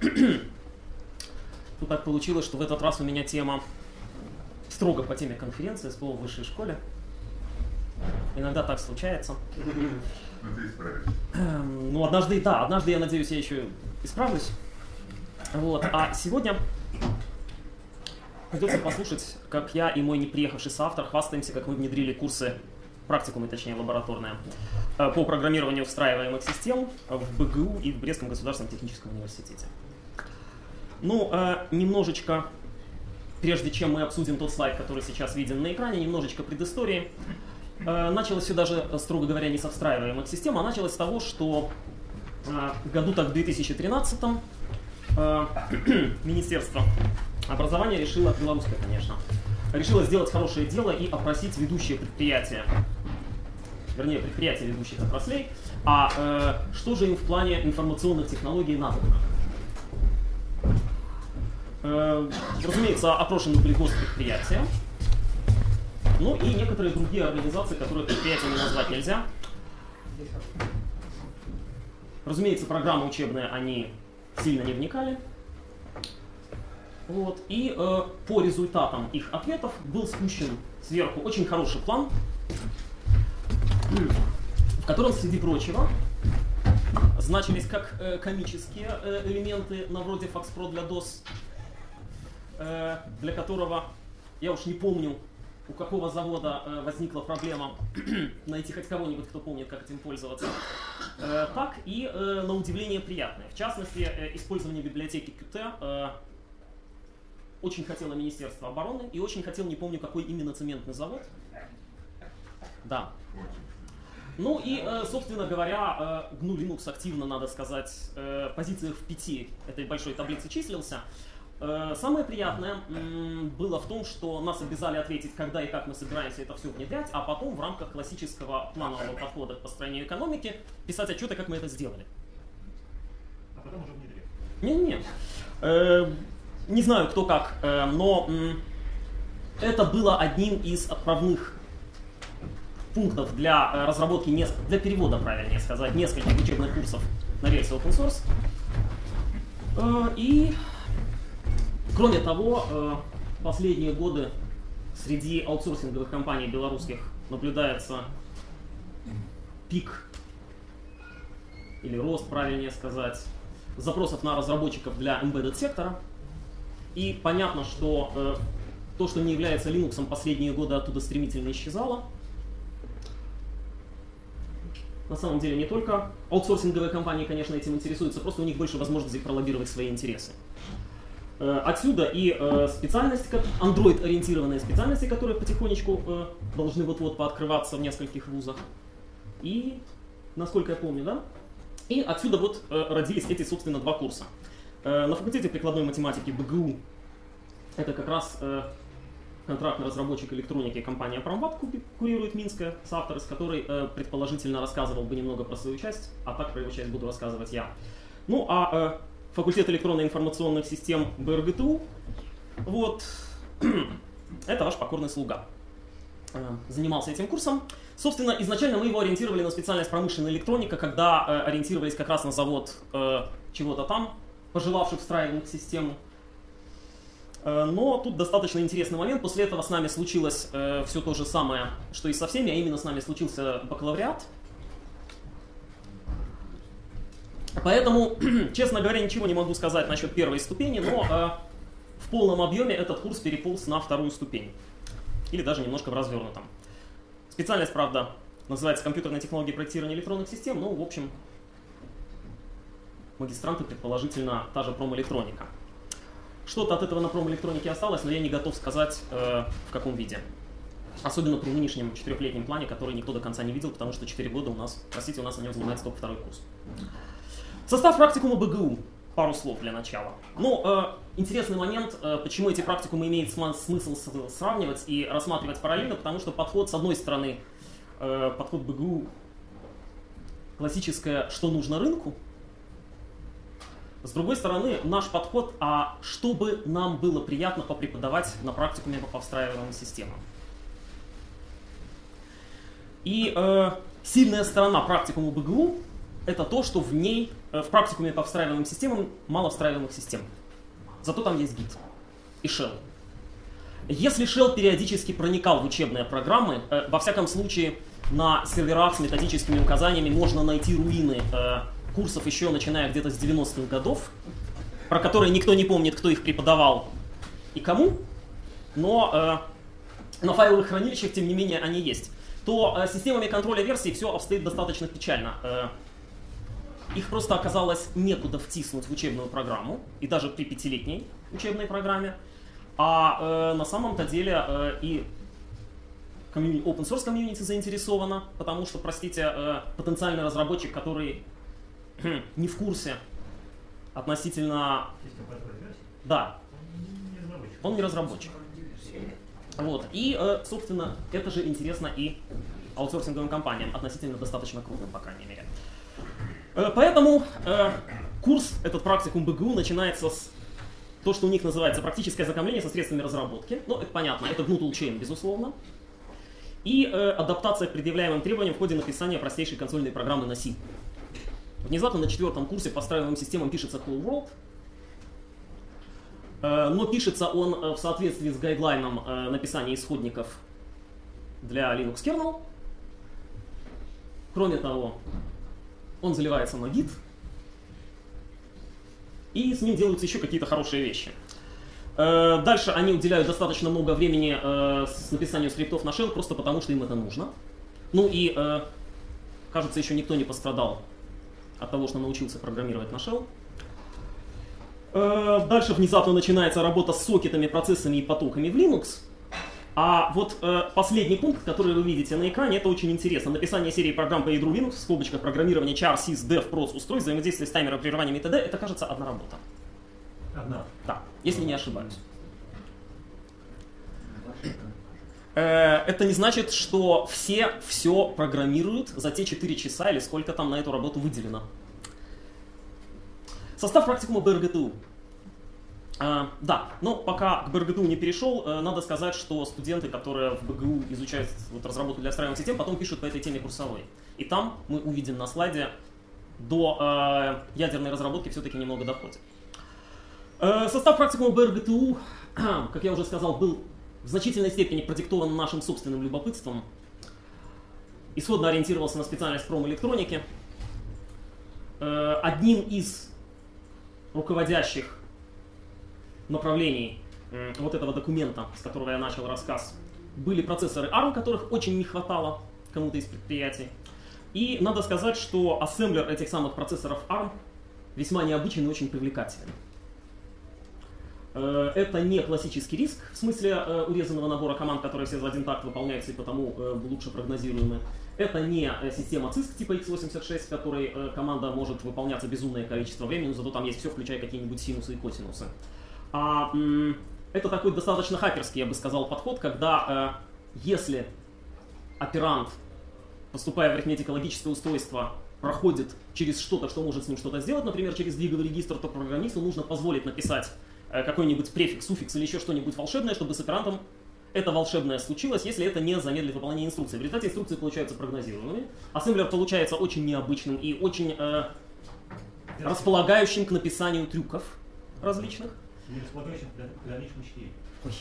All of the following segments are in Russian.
Тут так получилось, что в этот раз у меня тема строго по теме конференции СПО в высшей школе. Иногда так случается. Ну ты исправишься. Эм, Ну, однажды, да, однажды, я надеюсь, я еще исправлюсь. Вот. А сегодня придется послушать, как я и мой не приехавший соавтор хвастаемся, как мы внедрили курсы, практикумы, точнее, лабораторные, э, по программированию встраиваемых систем в БГУ и в Брестском государственном техническом университете. Ну, э, немножечко, прежде чем мы обсудим тот слайд, который сейчас виден на экране, немножечко предыстории. Э, Началось все даже, э, строго говоря, не со встраиваемых систем, а началось с того, что э, году так в 2013 э, Министерство образования решило, белорусское, конечно, решило сделать хорошее дело и опросить ведущие предприятия, вернее, предприятия ведущих отраслей, а э, что же им в плане информационных технологий надо. Э, разумеется, опрошены были госпредприятия, ну и некоторые другие организации, которые предприятиями назвать нельзя. Разумеется, программы учебные они сильно не вникали. Вот. И э, по результатам их ответов был спущен сверху очень хороший план, в котором, среди прочего, значились как э, комические э, элементы на вроде Pro для DOS, для которого, я уж не помню, у какого завода э, возникла проблема найти хоть кого-нибудь, кто помнит, как этим пользоваться, э, так и, э, на удивление, приятное. В частности, э, использование библиотеки Qt э, очень хотело Министерство обороны и очень хотел, не помню, какой именно цементный завод. Да. Ну и, э, собственно говоря, э, GNU Linux активно, надо сказать, э, позициях в пяти этой большой таблицы числился. Э, Самое приятное было в том, что нас обязали ответить, когда и как мы собираемся это все внедрять, а потом в рамках классического планового подхода к построению экономики писать отчеты, как мы это сделали. А потом уже внедрили. Не-не. Э, Не знаю, кто как, э, но это было одним из отправных пунктов для разработки, для перевода, правильнее сказать, нескольких учебных курсов на версию open source. И, кроме того, э, последние годы среди аутсорсинговых компаний белорусских наблюдается пик или рост, правильнее сказать, запросов на разработчиков для embedded сектора. И понятно, что э, то, что не является Linux, последние годы оттуда стремительно исчезало. На самом деле не только аутсорсинговые компании, конечно, этим интересуются, просто у них больше возможностей пролоббировать свои интересы. Э, Отсюда и э, специальность, как- Android-ориентированные специальности, которые потихонечку э, должны вот-вот пооткрываться в нескольких вузах. И, насколько я помню, да, и отсюда вот родились эти, собственно, два курса. На факультете прикладной математики БГУ это как раз контрактный разработчик электроники компания Промват ку- курирует Минская, соавтор из которой предположительно рассказывал бы немного про свою часть, а так про его часть буду рассказывать я. Ну а факультет электронно-информационных систем БРГТУ, вот, это ваш покорный слуга э, занимался этим курсом. Собственно, изначально мы его ориентировали на специальность промышленная электроника, когда э, ориентировались как раз на завод э, чего-то там, пожелавших встраиваемых систем. Э, но тут достаточно интересный момент. После этого с нами случилось э, все то же самое, что и со всеми, а именно с нами случился бакалавриат. Поэтому, честно говоря, ничего не могу сказать насчет первой ступени, но э, в полном объеме этот курс переполз на вторую ступень. Или даже немножко в развернутом. Специальность, правда, называется компьютерная технология проектирования электронных систем, но, в общем, магистранты, предположительно, та же промэлектроника. Что-то от этого на промэлектронике осталось, но я не готов сказать, э, в каком виде. Особенно при нынешнем четырехлетнем плане, который никто до конца не видел, потому что 4 года у нас, простите, у нас на нем занимается только второй курс. Состав практикума БГУ. Пару слов для начала. Ну, э, интересный момент, э, почему эти практикумы имеет сма- смысл сравнивать и рассматривать параллельно, потому что подход, с одной стороны, э, подход БГУ классическое «что нужно рынку», с другой стороны, наш подход, а чтобы нам было приятно попреподавать на практикуме по встраиваемым системам. И э, сильная сторона практикума БГУ это то, что в ней, э, в практикуме по встраиваемым системам, мало встраиваемых систем. Зато там есть Git и Shell. Если Shell периодически проникал в учебные программы, э, во всяком случае на серверах с методическими указаниями можно найти руины э, курсов еще начиная где-то с 90-х годов, про которые никто не помнит, кто их преподавал и кому, но э, на файловых хранилищах, тем не менее, они есть, то э, системами контроля версий все обстоит достаточно печально. Э, их просто оказалось некуда втиснуть в учебную программу, и даже при пятилетней учебной программе. А э, на самом-то деле э, и комьюни- open source комьюнити заинтересована, потому что, простите, э, потенциальный разработчик, который не в курсе относительно... Да, он не разработчик. Вот. И, э, собственно, это же интересно и аутсорсинговым компаниям, относительно достаточно крупным, по крайней мере. Э, Поэтому э, курс, этот практикум БГУ, начинается с то, что у них называется практическое ознакомление со средствами разработки. Ну, это понятно, это Toolchain, безусловно. И э, адаптация к предъявляемым требованиям в ходе написания простейшей консольной программы на C. Внезапно на четвертом курсе по встраиваемым системам пишется Cool World, Э, но пишется он э, в соответствии с гайдлайном написания исходников для Linux kernel. Кроме того, он заливается на Git, и с ним делаются еще какие-то хорошие вещи. Э, Дальше они уделяют достаточно много времени э, с написанию скриптов на shell, просто потому что им это нужно. Ну и, э, кажется, еще никто не пострадал от того, что научился программировать на shell. Дальше внезапно начинается работа с сокетами, процессами и потоками в Linux. А вот э, последний пункт, который вы видите на экране, это очень интересно. Написание серии программ по ядру Linux, в скобочках программирование char, sys, dev, proc, устройств, взаимодействие с таймером, прерыванием и т.д. Это, кажется, одна работа. Одна. Да, если не ошибаюсь. Э, Это не значит, что все все программируют за те 4 часа или сколько там на эту работу выделено. Состав практикума БРГТУ. А, да, но пока к БРГТУ не перешел, э, надо сказать, что студенты, которые в БГУ изучают вот, разработку для встраиваемых систем, потом пишут по этой теме курсовой. И там мы увидим на слайде, до э, ядерной разработки все-таки немного доходит. Э, Состав практикума БРГТУ, как я уже сказал, был в значительной степени продиктован нашим собственным любопытством. Исходно ориентировался на специальность промэлектроники. Э, Одним из руководящих направлений вот этого документа, с которого я начал рассказ, были процессоры ARM, которых очень не хватало кому-то из предприятий. И надо сказать, что ассемблер этих самых процессоров ARM весьма необычен и очень привлекателен. Э, Это не классический риск, в смысле э, урезанного набора команд, которые все за один такт выполняются и потому э, лучше прогнозируемы. Это не система CISC типа x86, в которой команда может выполняться безумное количество времени, но зато там есть все, включая какие-нибудь синусы и косинусы. А, это такой достаточно хакерский, я бы сказал, подход, когда э, если оперант, поступая в арифметико-логическое устройство, проходит через что-то, что может с ним что-то сделать, например, через двиговый регистр, то программисту нужно позволить написать э, какой-нибудь префикс, суффикс или еще что-нибудь волшебное, чтобы с оперантом это волшебное случилось, если это не замедлит выполнение инструкции. В результате инструкции получаются прогнозируемыми. Ассемблер получается очень необычным и очень э, располагающим к написанию трюков различных. К дальнейшему чтению.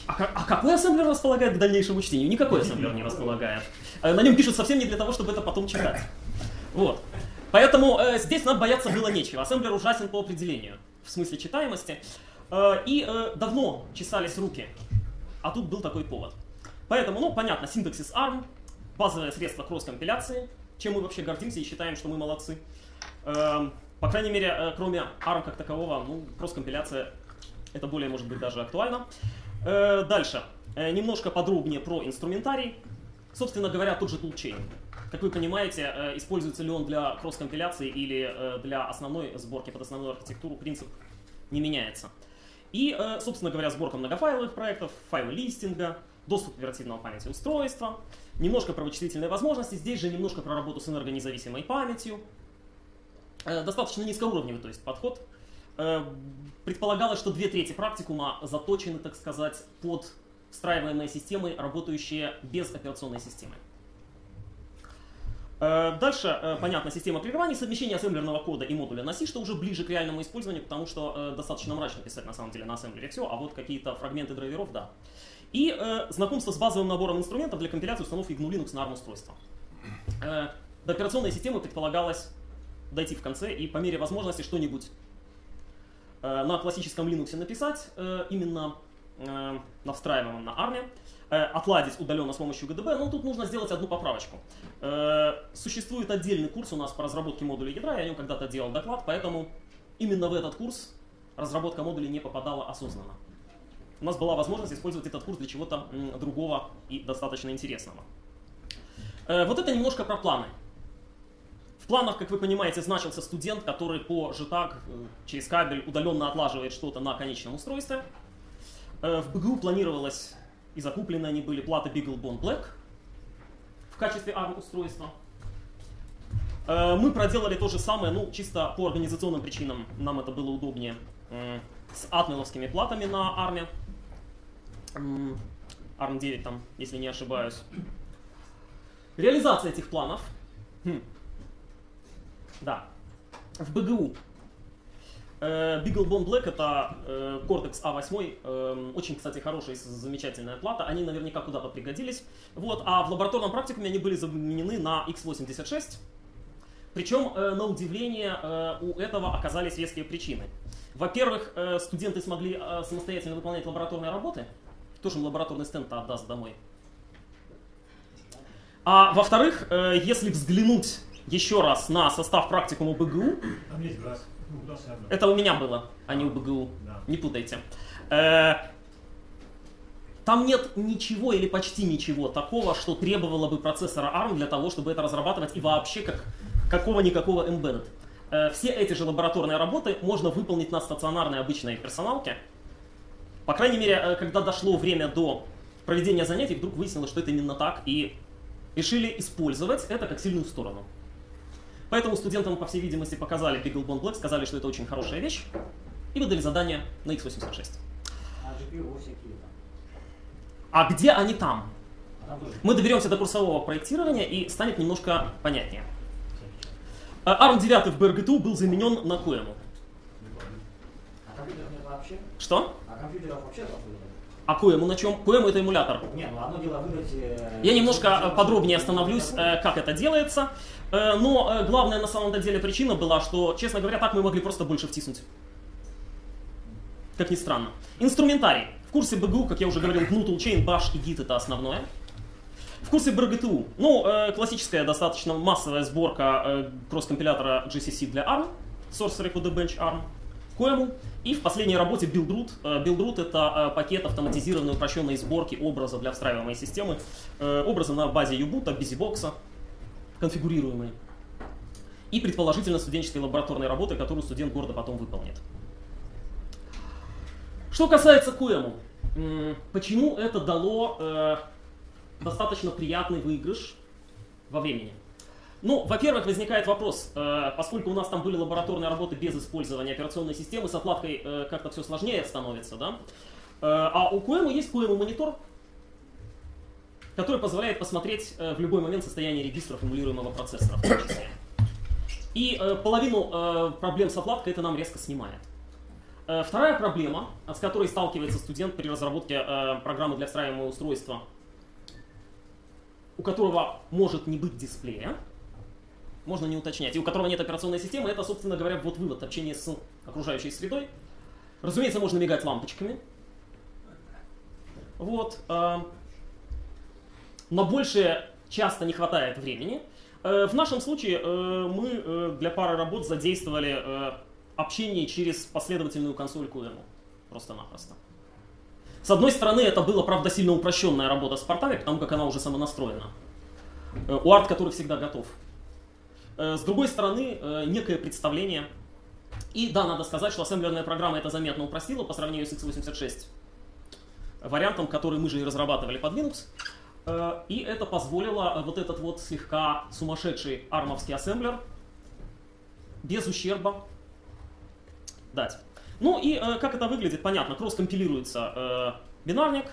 А, а какой ассемблер располагает к дальнейшему чтению? Никакой ассемблер не располагает. Э, На нем пишут совсем не для того, чтобы это потом читать. Вот. Поэтому э, здесь нам бояться было нечего. Ассемблер ужасен по определению, в смысле читаемости. Э, и э, давно чесались руки, а тут был такой повод. Поэтому, ну, понятно, синтаксис ARM, базовое средство кросс-компиляции, чем мы вообще гордимся и считаем, что мы молодцы. Эм, По крайней мере, э, кроме ARM как такового, ну, кросс-компиляция это более, может быть, даже актуально. Э, Дальше. Э, Немножко подробнее про инструментарий. Собственно говоря, тот же toolchain. Как вы понимаете, э, используется ли он для кросс-компиляции или для основной сборки под основную архитектуру, принцип не меняется. И, собственно говоря, сборка многофайловых проектов, файлы листинга, доступ к оперативной памяти устройства, немножко про вычислительные возможности, здесь же немножко про работу с энергонезависимой памятью. Достаточно низкоуровневый, то есть подход. Э, Предполагалось, что две трети практикума заточены, так сказать, под встраиваемые системы, работающие без операционной системы. Э, Дальше, э, понятно, система прерываний, совмещение ассемблерного кода и модуля на C, что уже ближе к реальному использованию, потому что достаточно мрачно писать на самом деле на ассемблере все, а вот какие-то фрагменты драйверов, да. И знакомство с базовым набором инструментов для компиляции установки GNU Linux на ARM-устройство. До операционной системы предполагалось дойти в конце и по мере возможности что-нибудь на классическом Linux написать, э, именно э, на встраиваемом на ARM, э, отладить удаленно с помощью GDB, но тут нужно сделать одну поправочку. Э, Существует отдельный курс у нас по разработке модулей ядра, я о нем когда-то делал доклад, поэтому именно в этот курс разработка модулей не попадала осознанно. У нас была возможность использовать этот курс для чего-то другого и достаточно интересного. Э, Вот это немножко про планы. Планах, как вы понимаете, значился студент, который по JTAG э, через кабель удаленно отлаживает что-то на конечном устройстве. Э, В БГУ планировалось, и закуплены они были, платы BeagleBone Black в качестве ARM-устройства. Э, Мы проделали то же самое, ну, чисто по организационным причинам нам это было удобнее, с атмеловскими платами на ARM. ARM 9 там, если не ошибаюсь. Реализация этих планов. Хм. Да. В БГУ. Э, BeagleBone Black это э, Cortex A8, э, очень, кстати, хорошая и замечательная плата, они наверняка куда-то пригодились. Вот, а в лабораторном практикуме они были заменены на x86, причем, э, на удивление, у этого оказались веские причины. Во-первых, студенты смогли самостоятельно выполнять лабораторные работы, кто же им лабораторный стенд-то отдаст домой? А во-вторых, если взглянуть еще раз на состав практикума БГУ, Там есть ГРАС. Ну, это у меня было, а не у БГУ. Да. Не путайте. Э, Там нет ничего или почти ничего такого, что требовало бы процессора ARM для того, чтобы это разрабатывать и вообще как какого-никакого embedded. Э, Все эти же лабораторные работы можно выполнить на стационарной обычной персоналке. По крайней мере, э, когда дошло время до проведения занятий, вдруг выяснилось, что это именно так, и решили использовать это как сильную сторону. Поэтому студентам, по всей видимости, показали BeagleBone Black, сказали, что это очень хорошая вещь, и выдали задание на x86. А. А где они там? А. Мы доберемся до курсового проектирования и станет немножко понятнее. ARM 9 в BRGTU был заменен на QEMU. А компьютеров нет вообще? Что? А компьютеров вообще? А QEMU на чем? QEMU это эмулятор. Не, ну одно дело выдать... э, Я немножко э, подробнее остановлюсь, э, как это делается. Э, Но э, главная на самом деле причина была, что, честно говоря, так мы могли просто больше втиснуть. Как ни странно. Инструментарий. В курсе БГУ, как я уже говорил, GNU Toolchain, Bash и Git это основное. В курсе BRGTU, ну, э, классическая, достаточно массовая сборка кросс-компилятора GCC для ARM, Source Record Bench ARM, QEMU, и в последней работе BuildRoot. BuildRoot это пакет автоматизированной упрощенной сборки образа для встраиваемой системы, образы на базе Ubuntu, BusyBox, конфигурируемые. И предположительно студенческой лабораторной работы, которую студент города потом выполнит. Что касается м, почему это дало э, достаточно приятный выигрыш во времени? Ну, во-первых, возникает вопрос, э, поскольку у нас там были лабораторные работы без использования операционной системы, с отладкой э, как-то все сложнее становится, да? Э, а у QEMU есть QEMU монитор, который позволяет посмотреть э, в любой момент состояние регистров эмулируемого процессора. И э, половину э, проблем с отладкой это нам резко снимает. Вторая проблема, с которой сталкивается студент при разработке программы для встраиваемого устройства, у которого может не быть дисплея, можно не уточнять, и у которого нет операционной системы, это, собственно говоря, вот вывод общения с окружающей средой. Разумеется, можно мигать лампочками. Вот. На большее часто не хватает времени. Э, В нашем случае э, мы э, для пары работ задействовали общение через последовательную консоль QEMU. Просто-напросто. С одной стороны, это была, правда, сильно упрощенная работа с портами, потому как она уже самонастроена. У арт, который всегда готов. С другой стороны, некое представление. И да, надо сказать, что ассемблерная программа это заметно упростила по сравнению с x86 вариантом, который мы же и разрабатывали под Linux. Э, И это позволило э, вот этот вот слегка сумасшедший армовский ассемблер без ущерба дать. Ну и э, как это выглядит, понятно. Кросс компилируется э, бинарник,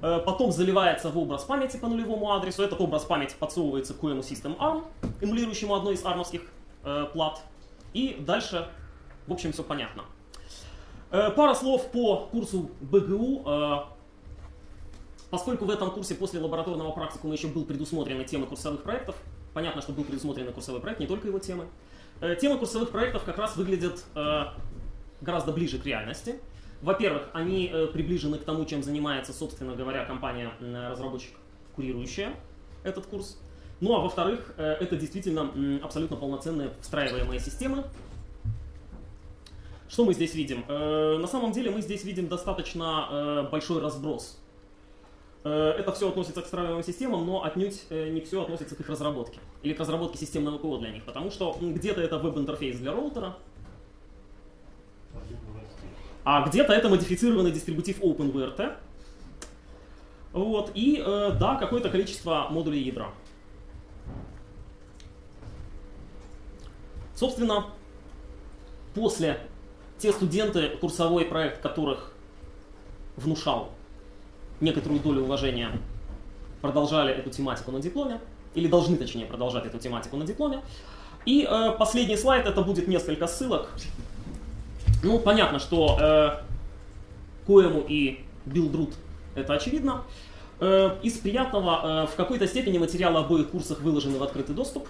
потом заливается в образ памяти по нулевому адресу. Этот образ памяти подсовывается к QEMU System ARM, эмулирующему одной из армовских плат. И дальше, в общем, все понятно. Пара слов по курсу БГУ. Поскольку в этом курсе после лабораторного практикума еще был предусмотрены темы курсовых проектов, понятно, что был предусмотрен курсовой проект, не только его темы. Э, темы курсовых проектов как раз выглядят э, гораздо ближе к реальности. Во-первых, они э, приближены к тому, чем занимается, собственно говоря, компания-разработчик, курирующая этот курс. Ну а во-вторых, это действительно абсолютно полноценные встраиваемые системы. Что мы здесь видим? На самом деле мы здесь видим достаточно большой разброс. Э, это все относится к встраиваемым системам, но отнюдь э, не все относится к их разработке. Или к разработке системного ПО для них. Потому что где-то это веб-интерфейс для роутера, а где-то это модифицированный дистрибутив OpenWrt. Вот, и э, да, какое-то количество модулей ядра. Собственно, после те студенты, курсовой проект которых внушал некоторую долю уважения, продолжали эту тематику на дипломе, или должны, точнее, продолжать эту тематику на дипломе. И э, последний слайд, это будет несколько ссылок ну, понятно, что э, Коему и Билдрут это очевидно. Э, из приятного, э, в какой-то степени материалы обоих курсах выложены в открытый доступ.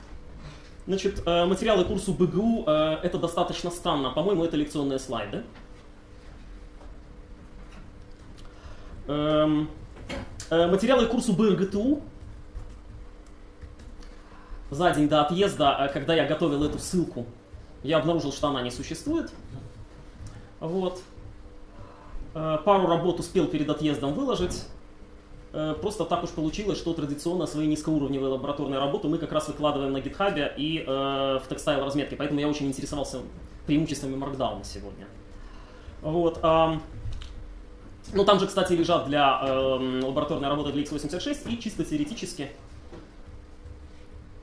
Значит, э, материалы курсу БГУ э, это достаточно странно. По-моему, это лекционные слайды. Эм, э, материалы курсу БРГТУ за день до отъезда, э, когда я готовил эту ссылку, я обнаружил, что она не существует. Вот. Э, пару работ успел перед отъездом выложить. Э, просто так уж получилось, что традиционно свои низкоуровневые лабораторные работы мы как раз выкладываем на GitHub и э, в текстайл разметке, поэтому я очень интересовался преимуществами Markdown сегодня. Вот. Ну, там же, кстати, лежат для э, лабораторной работы для x86, и чисто теоретически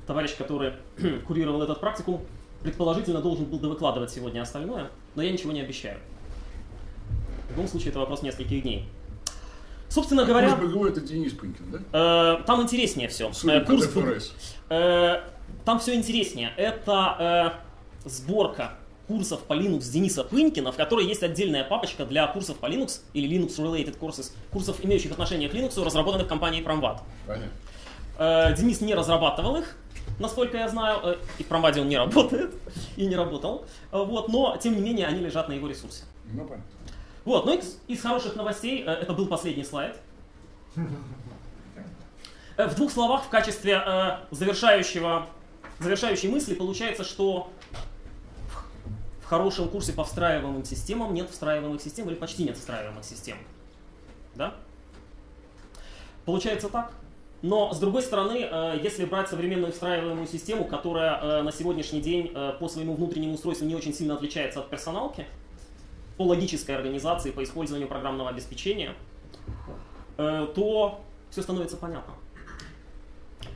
товарищ, который курировал этот практикум, предположительно должен был довыкладывать сегодня остальное, но я ничего не обещаю. В любом случае, это вопрос нескольких дней. Собственно говоря... Курс БГУ это Денис Пынькин, да? Э, там интереснее все. Судя Э, по курс. Э, там все интереснее. Это э, сборка курсов по Linux Дениса Пынькина, в которой есть отдельная папочка для курсов по Linux или Linux Related Courses, курсов, имеющих отношение к Linux, разработанных компанией Promvat. Понятно. Э, Денис не разрабатывал их, насколько я знаю, э, и в Промваде он не работает, и не работал, Э, вот, но, тем не менее, они лежат на его ресурсе. Ну, понятно. Вот, ну из, из хороших новостей, это был последний слайд. В двух словах, в качестве э, завершающего, завершающей мысли, получается, что хорошем курсе по встраиваемым системам нет встраиваемых систем или почти нет встраиваемых систем. Да? Получается так. Но, с другой стороны, э, если брать современную встраиваемую систему, которая э, на сегодняшний день э, по своему внутреннему устройству не очень сильно отличается от персоналки, по логической организации, по использованию программного обеспечения, то все становится понятно.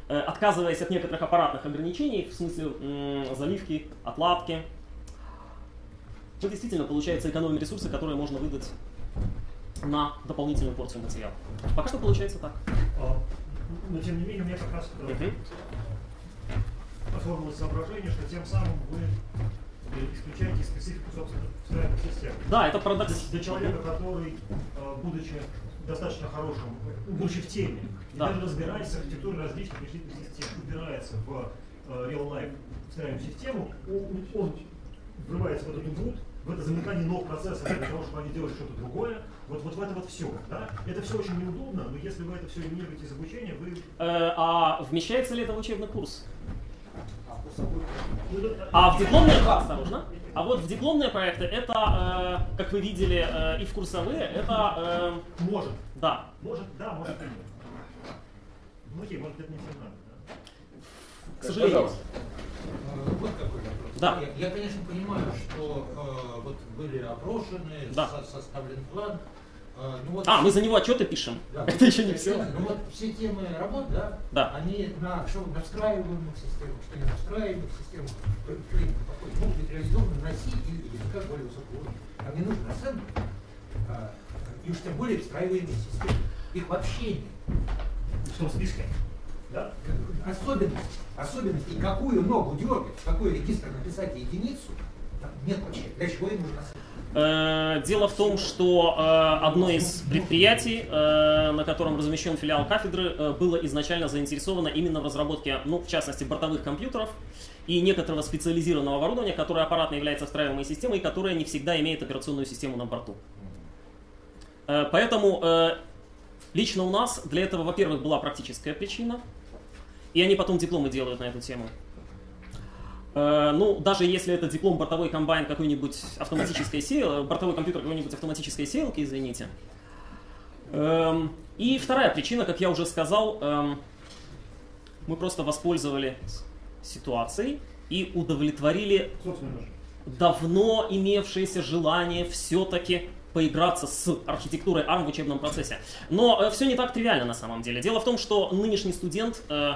Отказываясь от некоторых аппаратных ограничений, в смысле заливки, отладки, то действительно получается экономим ресурсы, которые можно выдать на дополнительную порцию материала. Пока что получается так. А, Но тем не менее, у меня как раз Мгм. оформилось соображение, что тем самым вы исключаете специфику, собственно, встроенных систем. Да, это парадокс. Для человека, который, э, будучи достаточно хорошим, будучи в теме, Да. даже разбираясь с архитектурой различных вычислительных систем, упирается в э, real-life встроенную систему, он врывается в этот умбуд, в это замыкание новых процессов для того, чтобы они делали что-то другое. Вот, вот в это вот все. Да? Это все очень неудобно, но если вы это все элиминируете из обучения, вы... Э, а вмещается ли это в учебный курс? А курсовой ну, А в дипломные, осторожно, а вот в дипломные проекты это, э, как вы видели, э, и в курсовые, это, э, может. да, Может, да, может и нет. Ну окей, может это не всем надо. Да? к сожалению. Пожалуйста. Э, Вот какой вопрос. Да. Я, я, конечно, понимаю, что э, вот были опрошены, Да. со- составлен план. Э, ну вот А, мы за него отчеты пишем. Да. Это еще не все. Ну вот все темы работ, да, Да. они на, что, на встраиваемых системах, что не на встраиваемых системах, такой, могут быть реализованы на C или языках более высокого уровня. Нам не нужен оценка, а, и уж тем более встраиваемые системы. Их вообще нет. В том списке. Да? Особенность, особенность и какую ногу дергать, какой регистр написать единицу, нет вообще. Для чего им нужна Э, дело в том, что э, одно из предприятий, э, на котором размещен филиал кафедры, было изначально заинтересовано именно в разработке, ну, в частности, бортовых компьютеров и некоторого специализированного оборудования, которое аппаратно является встраиваемой системой и которое не всегда имеет операционную систему на борту. Поэтому лично у нас для этого, во-первых, была практическая причина, и они потом дипломы делают на эту тему. Э, ну, даже если это диплом бортовой комбайн какой-нибудь автоматической сеялки, бортовой компьютер какой-нибудь автоматической сеялки, извините. Эм, и вторая причина, как я уже сказал, эм, мы просто воспользовали ситуацией и удовлетворили давно имевшееся желание все-таки поиграться с архитектурой ARM в учебном процессе. Но э, все не так тривиально на самом деле. Дело в том, что нынешний студент э,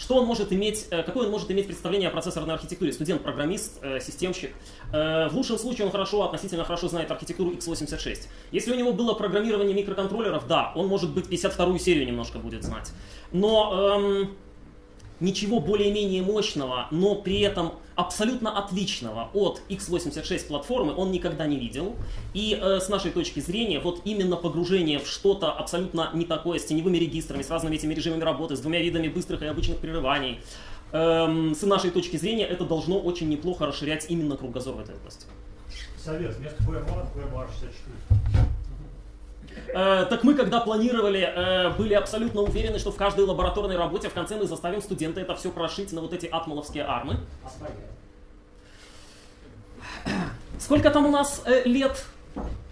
что он может иметь, э, какое он может иметь представление о процессорной архитектуре? Студент, программист, э, системщик. Э, в лучшем случае он хорошо, относительно хорошо знает архитектуру x86. Если у него было программирование микроконтроллеров, да, он может быть 52-ю серию немножко будет знать. Но эм, ничего более-менее мощного, но при этом абсолютно отличного от x86 платформы он никогда не видел. И э, с нашей точки зрения, вот именно погружение в что-то абсолютно не такое, с теневыми регистрами, с разными этими режимами работы, с двумя видами быстрых и обычных прерываний, эм, с нашей точки зрения это должно очень неплохо расширять именно кругозор в этой области. Совет, вместо VMware, VMware 64. Э, так мы, когда планировали, э, были абсолютно уверены, что в каждой лабораторной работе в конце мы заставим студента это все прошить на вот эти атмоловские армы. Сколько там у нас э, лет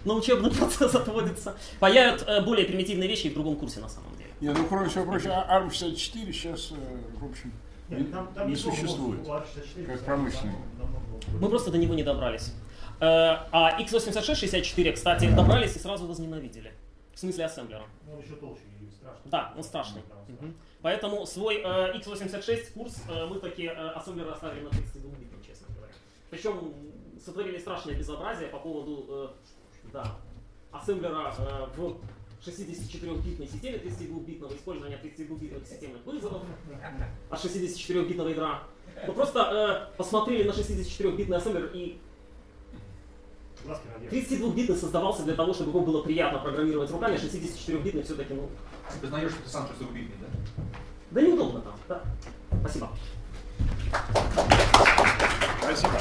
на учебный процесс отводится? Появят э, более примитивные вещи и в другом курсе на самом деле. Нет, ну кроме всего прочего, ARM64 сейчас, э, в общем, Нет, там, там не не существует, как промышленный. Мы просто до него не добрались. Э, а x86 64, кстати, добрались и сразу возненавидели. В смысле ассемблера. Ну, он еще толще и страшный. Да, он страшный. Мгм. Поэтому свой э, x86 курс э, мы таки э, ассемблера оставили на 32-битном, честно говоря. Причем сотворили страшное безобразие по поводу э, да, ассемблера э, в 64-битной системе, 32-битного использования 32-битных системных вызовов, а 64-битного ядра. Мы просто э, посмотрели на 64-битный ассемблер и. 32-битный создавался для того, чтобы его было приятно программировать руками, а 64-битный все-таки, ну, Ты признаешь, что ты сам что-то убитый, да? да неудобно там, да. Спасибо. спасибо.